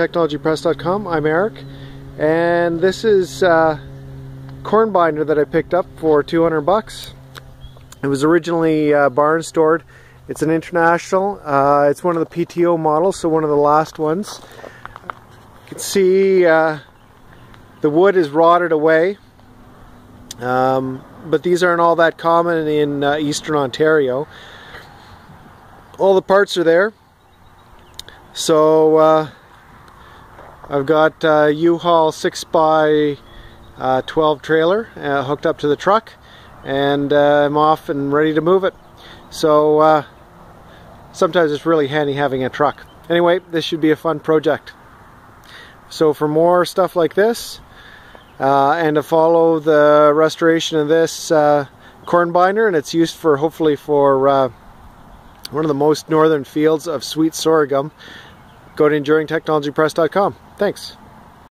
technologypress.com. I'm Eric, and this is uh, corn binder that I picked up for 200 bucks. It was originally uh, barn stored. It's an international. Uh, it's one of the PTO models, so one of the last ones. You can see uh, the wood is rotted away, um, but these aren't all that common in uh, eastern Ontario. All the parts are there. So uh, I've got a uh, U-Haul 6x uh, 12 trailer uh, hooked up to the truck and uh, I'm off and ready to move it. So uh, sometimes it's really handy having a truck. Anyway, this should be a fun project. So for more stuff like this and to follow the restoration of this corn binder and it's used for hopefully for one of the most northern fields of sweet sorghum, go to enduringtechnologypress.com. Thanks.